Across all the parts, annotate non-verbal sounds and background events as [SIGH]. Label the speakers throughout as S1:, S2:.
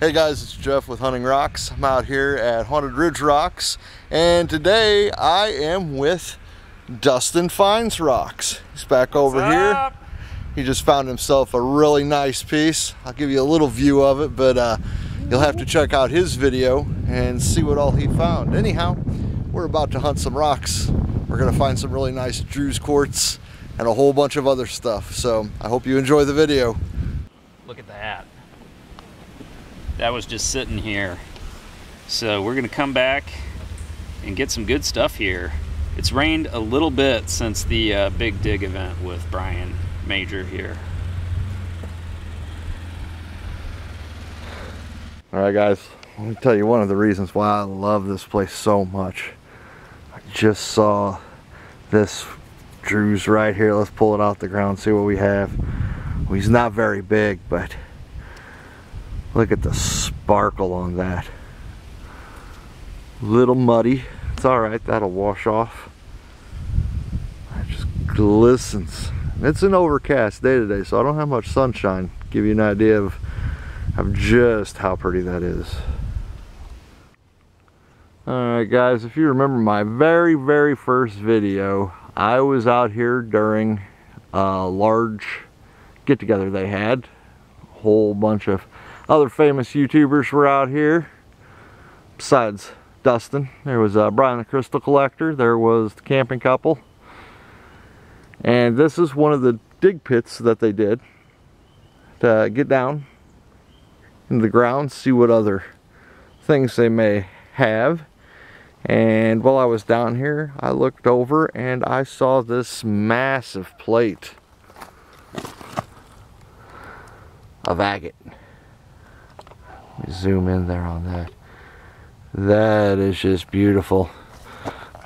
S1: Hey guys, it's Jeff with Hunting Rocks. I'm out here at Haunted Ridge Rocks, and today I am with Dustin Finds Rocks. He's back over here. He just found himself a really nice piece. I'll give you a little view of it, but uh, you'll have to check out his video and see what all he found. Anyhow, we're about to hunt some rocks. We're gonna find some really nice druse quartz and a whole bunch of other stuff. So I hope you enjoy the video.
S2: Look at that that was just sitting here. So we're gonna come back and get some good stuff here. It's rained a little bit since the uh, big dig event with Brian Major here.
S1: All right, guys, let me tell you one of the reasons why I love this place so much. I just saw this druse right here. Let's pull it off the ground, see what we have. Well, he's not very big, but Look at the sparkle on that. Little muddy. It's alright, that'll wash off. It just glistens. It's an overcast day today, so I don't have much sunshine. Give you an idea of, of just how pretty that is. Alright guys, if you remember my very, very first video, I was out here during a large get-together they had. A whole bunch of other famous YouTubers were out here. Besides Dustin, there was uh, Brian the Crystal Collector, there was the camping couple. And this is one of the dig pits that they did to get down in the ground, see what other things they may have. And while I was down here, I looked over and I saw this massive plate of agate zoom in there on that. That is just beautiful.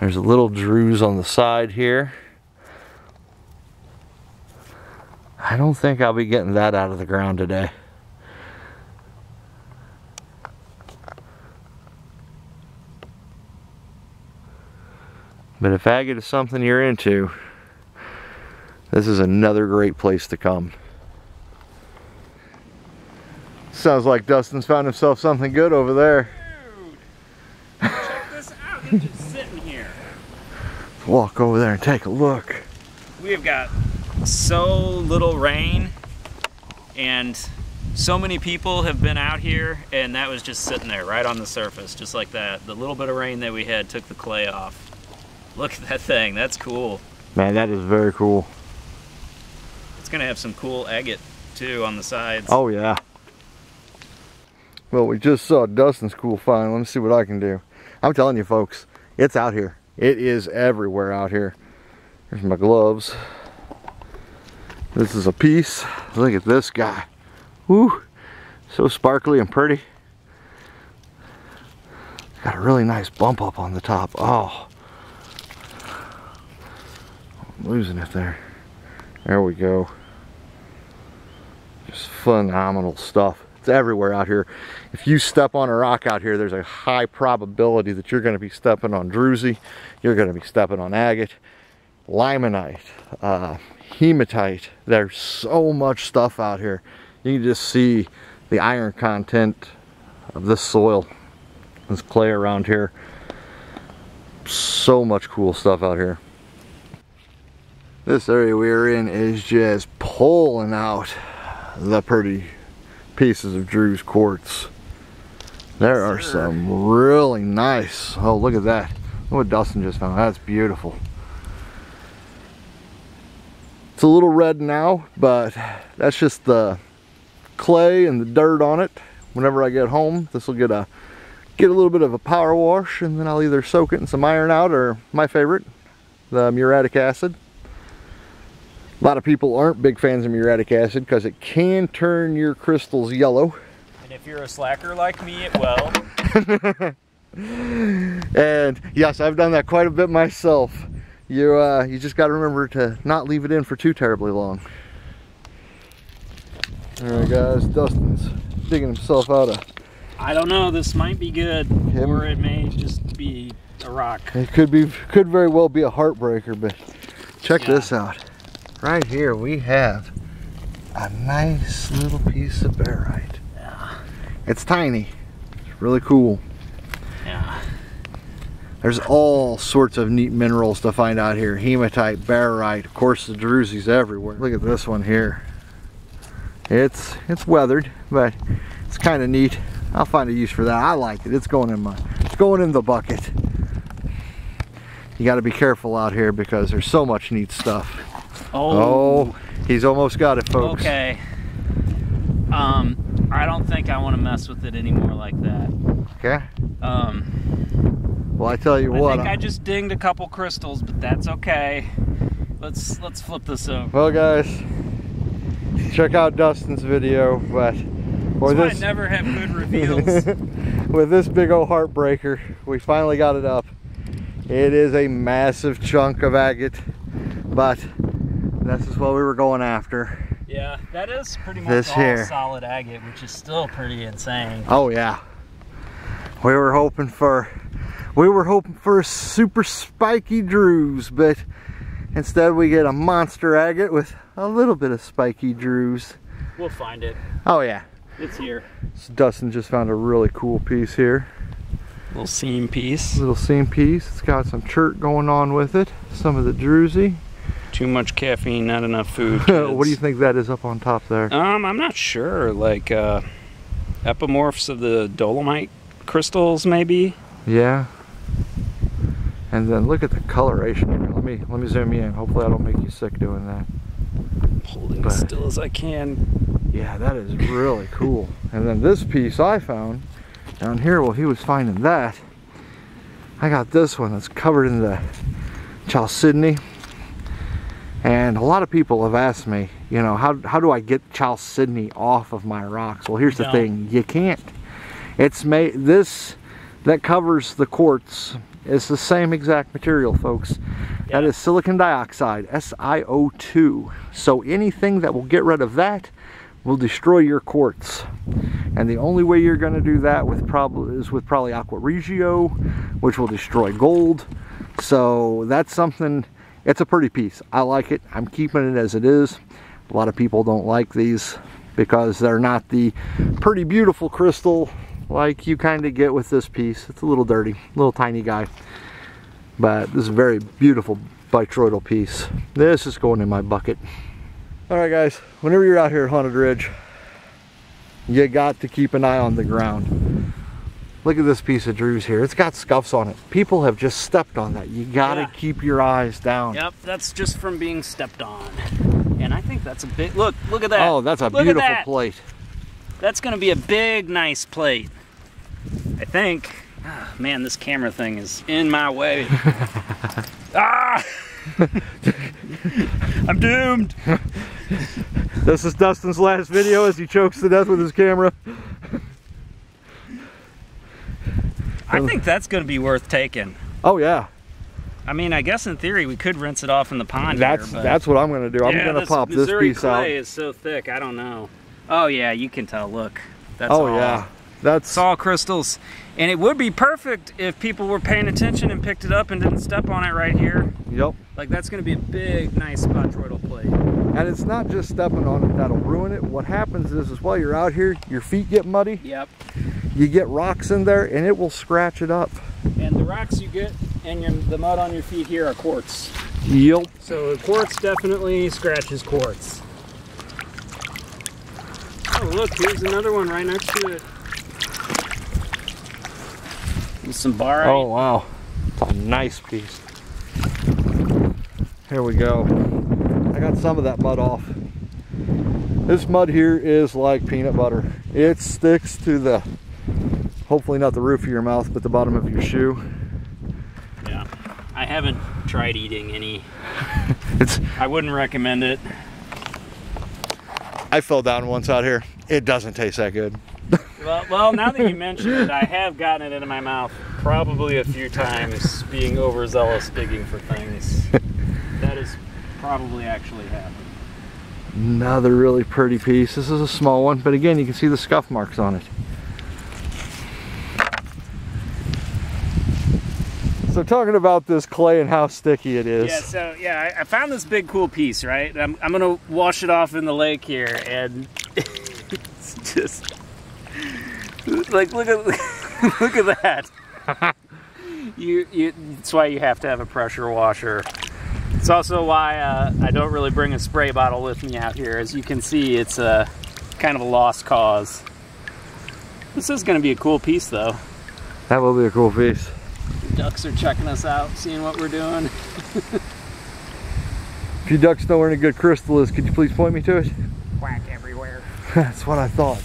S1: There's a little druse on the side here. I don't think I'll be getting that out of the ground today. But if agate is something you're into, this is another great place to come. Sounds like Dustin's found himself something good over there.
S2: Dude, check this out. It's just sitting here.
S1: Walk over there and take a look.
S2: We have got so little rain and so many people have been out here and that was just sitting there right on the surface just like that. The little bit of rain that we had took the clay off. Look at that thing. That's cool.
S1: Man, that is very cool.
S2: It's going to have some cool agate too on the sides.
S1: Oh yeah. Well, we just saw Dustin's cool find. Let me see what I can do. I'm telling you, folks, it's out here. It is everywhere out here. Here's my gloves. This is a piece. Look at this guy. Woo! So sparkly and pretty. Got a really nice bump up on the top. Oh. I'm losing it there. There we go. Just phenomenal stuff. It's everywhere out here. If you step on a rock out here, there's a high probability that you're going to be stepping on druzy, you're going to be stepping on agate, limonite, uh, hematite. There's so much stuff out here. You can just see the iron content of this soil, this clay around here. So much cool stuff out here. This area we're in is just pulling out the pretty pieces of druse quartz. There are some really nice, oh look at that. Look what Dustin just found, that's beautiful. It's a little red now, but that's just the clay and the dirt on it. Whenever I get home, this will get a get a little bit of a power wash and then I'll either soak it in some iron out or my favorite, the muriatic acid. A lot of people aren't big fans of muriatic acid because it can turn your crystals yellow.
S2: And if you're a slacker like me, it will. [LAUGHS]
S1: and yes, I've done that quite a bit myself. You, uh, you just got to remember to not leave it in for too terribly long. All right, guys, Dustin's digging himself out of.
S2: I don't know. This might be good, Him. or it may just be a rock.
S1: It could be, could very well be a heartbreaker, but check yeah. this out right here we have a nice little piece of barite.
S2: Yeah.
S1: It's tiny. It's really cool.
S2: Yeah.
S1: There's all sorts of neat minerals to find out here. Hematite, barite, of course the druzy's everywhere. Look at this one here. It's it's weathered, but it's kind of neat. I'll find a use for that. I like it. It's going in my it's going in the bucket. You got to be careful out here because there's so much neat stuff.
S2: Oh.
S1: Oh, he's almost got it, folks.
S2: Okay. Um, I don't think I want to mess with it anymore like that.
S1: Okay.
S2: Um,
S1: Well, I tell you
S2: I
S1: what.
S2: I think
S1: I-
S2: I just dinged a couple crystals, but that's okay. Let's let's flip this over.
S1: well, guys, check out Dustin's video, but
S2: That's why I never have good [LAUGHS] reveals.
S1: with this big old heartbreaker, we finally got it up. It is a massive chunk of agate, but this is what we were going after.
S2: yeah, that is pretty much
S1: This
S2: all
S1: here.
S2: solid agate, which is still pretty insane.
S1: Oh yeah. We were hoping for we were hoping for a super spiky druse, but instead we get a monster agate with a little bit of spiky druse.
S2: We'll find it.
S1: Oh yeah.
S2: It's here.
S1: So Dustin just found a really cool piece here.
S2: Little seam piece.
S1: Little seam piece. It's got some chert going on with it. Some of the druzy.
S2: Too much caffeine, not enough food. [LAUGHS]
S1: what do you think that is up on top there?
S2: Um, I'm not sure. Like uh, epimorphs of the dolomite crystals, maybe.
S1: Yeah. And then look at the coloration. here. Let me let me zoom in. Hopefully I don't make you sick doing that.
S2: Holding
S1: But-
S2: as still as I can.
S1: Yeah, that is really cool. And then this piece I found down here while he was finding that, I got this one that's covered in the chalcedony. And a lot of people have asked me, you know, how, how do I get chalcedony off of my rocks? Well, here's the thing, you can't. It's made, this that covers the quartz is the same exact material, folks. That
S2: Yeah.
S1: is silicon dioxide, SiO2. So anything that will get rid of that will destroy your quartz. And the only way you're going to do that with probably is with probably aqua regia, which will destroy gold. So that's something. It's a pretty piece. I like it. I'm keeping it as it is. A lot of people don't like these because they're not the pretty beautiful crystal like you kind of get with this piece. It's a little dirty, little tiny guy. But this is a very beautiful botryoidal piece. This is going in my bucket. All right, guys, whenever you're out here at Haunted Ridge, you got to keep an eye on the ground. Look at this piece of druse here. It's got scuffs on it. People have just stepped on that. You got to
S2: Yeah.
S1: keep your eyes down.
S2: Yep, that's just from being stepped on. And I think that's a big look. Look at that.
S1: Oh, that's a
S2: Look
S1: beautiful
S2: that.
S1: plate.
S2: That's gonna be a big, nice plate. I think. Ah, man, this camera thing is in my way. [LAUGHS] ah! [LAUGHS] I'm doomed.
S1: This is Dustin's last video as he chokes to death with his camera.
S2: I think that's gonna be worth taking.
S1: Oh yeah,
S2: I mean, I guess in theory we could rinse it off in the pond.
S1: that's
S2: here, but
S1: that's what I'm gonna do. I'm
S2: yeah,
S1: gonna
S2: this
S1: pop this
S2: Missouri
S1: piece out.
S2: clay is so thick. I don't know. Oh yeah, you can tell. Look, that's
S1: Oh
S2: all.
S1: yeah, that's
S2: It's all crystals. And it would be perfect if people were paying attention and picked it up and didn't step on it right here.
S1: yep.
S2: Like that's gonna be a big, nice botryoidal plate.
S1: And it's not just stepping on it that'll ruin it. What happens is, is while you're out here, your feet get muddy.
S2: Yep.
S1: You get rocks in there, and it will scratch it up.
S2: And the rocks you get and your, the mud on your feet here are quartz.
S1: Yep.
S2: So quartz definitely scratches quartz. Oh look, here's another one right next to it. With some barite.
S1: Oh wow, it's a nice piece. Here we go. I got some of that mud off. This mud here is like peanut butter. It sticks to the, hopefully not the roof of your mouth, but the bottom of your shoe.
S2: Yeah. I haven't tried eating any. [LAUGHS]
S1: It's.
S2: I wouldn't recommend it.
S1: I fell down once out here. It doesn't taste that good. [LAUGHS]
S2: Well, well, now that you mention it, I have gotten it into my mouth probably a few times, being overzealous digging for things. [LAUGHS] that has probably actually happened.
S1: Another really pretty piece. This is a small one, but again, you can see the scuff marks on it. So talking about this clay and how sticky it is.
S2: Yeah, so yeah, I, I found this big cool piece, right? I'm, I'm gonna wash it off in the lake here, and [LAUGHS] it's just like look at [LAUGHS] look at that. [LAUGHS] you, you, that's why you have to have a pressure washer. It's also why uh, I don't really bring a spray bottle with me out here. As you can see, it's a kind of a lost cause. This is going to be a cool piece, though.
S1: That will be a cool piece.
S2: Ducks are checking us out, seeing what we're doing.
S1: if you ducks know where any good crystal is, could you please point me to it?
S2: Quack everywhere. [LAUGHS]
S1: That's what I thought.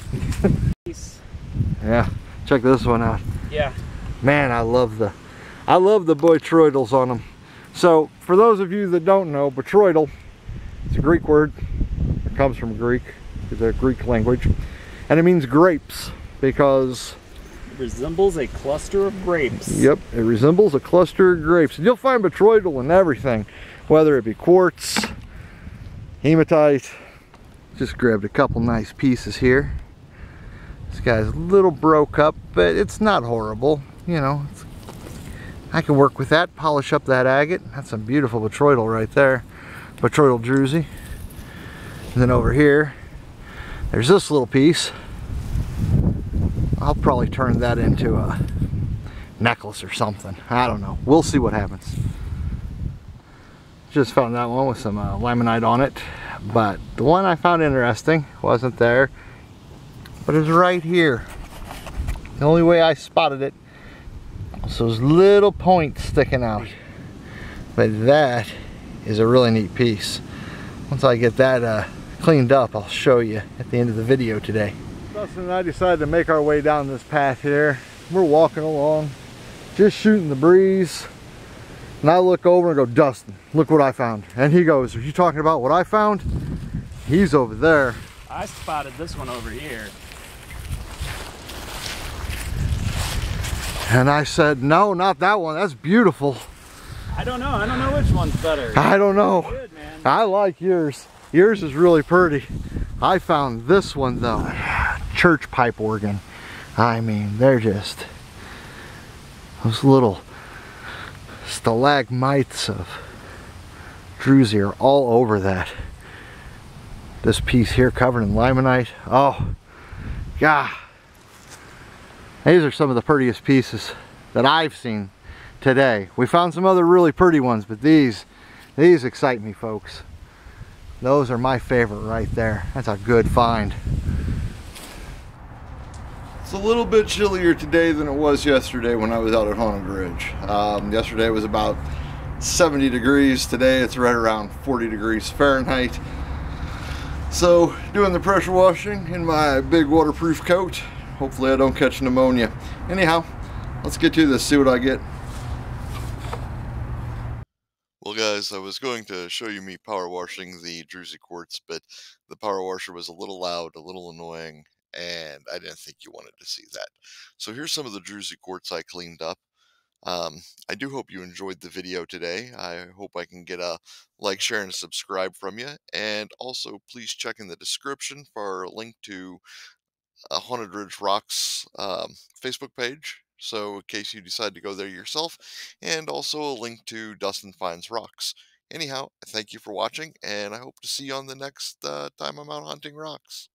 S1: yeah, check this one out.
S2: Yeah.
S1: Man, I love the, I love the botryoidals on them. So, for those of you that don't know, botryoidal, it's a Greek word. It comes from Greek, it's a Greek language. And it means grapes because
S2: it resembles a cluster of grapes.
S1: Yep, it resembles a cluster of grapes. And you'll find botryoidal in everything, whether it be quartz, hematite. Just grabbed a couple nice pieces here. This guy's a little broke up, but it's not horrible. You know, I can work with that, polish up that agate. That's some beautiful botryoidal right there. Botryoidal druzy. And then over here, there's this little piece. I'll probably turn that into a necklace or something. I don't know. We'll see what happens. Just found that one with some uh, limonite on it. But the one I found interesting wasn't there. But it's right here. The only way I spotted it was those little points sticking out. But that is a really neat piece. Once I get that uh, cleaned up, I'll show you at the end of the video today. Dustin and I decided to make our way down this path here. We're walking along, just shooting the breeze. And I look over and go, Dustin, look what I found. And he goes, are you talking about what I found? He's over there.
S2: I spotted this one over here.
S1: And I said, no, not that one. That's beautiful.
S2: I don't know. I don't know which one's better.
S1: I don't know. Good, I like yours. Yours is really pretty. I found this one though church pipe organ. I mean, they're just those little stalagmites of druzy are all over that. This piece here covered in limonite. Oh, yeah. These are some of the prettiest pieces that I've seen today. We found some other really pretty ones, but these, these excite me, folks. Those are my favorite right there. That's a good find. It's a little bit chillier today than it was yesterday when I was out at Haunted Ridge. Um, yesterday was about 70 degrees. Today it's right around 40 degrees Fahrenheit. So doing the pressure washing in my big waterproof coat. Hopefully I don't catch pneumonia. Anyhow, let's get to this, see what I get.
S3: Well guys, I was going to show you me power washing the Druzy quartz, but the power washer was a little loud, a little annoying, and I didn't think you wanted to see that. So here's some of the Druzy quartz I cleaned up. Um, I do hope you enjoyed the video today. I hope I can get a like, share, and subscribe from you. And also, please check in the description for a link to a Haunted Ridge Rocks um, Facebook page. So, in case you decide to go there yourself, and also a link to Dustin Finds Rocks. Anyhow, thank you for watching, and I hope to see you on the next uh, time I'm out hunting rocks.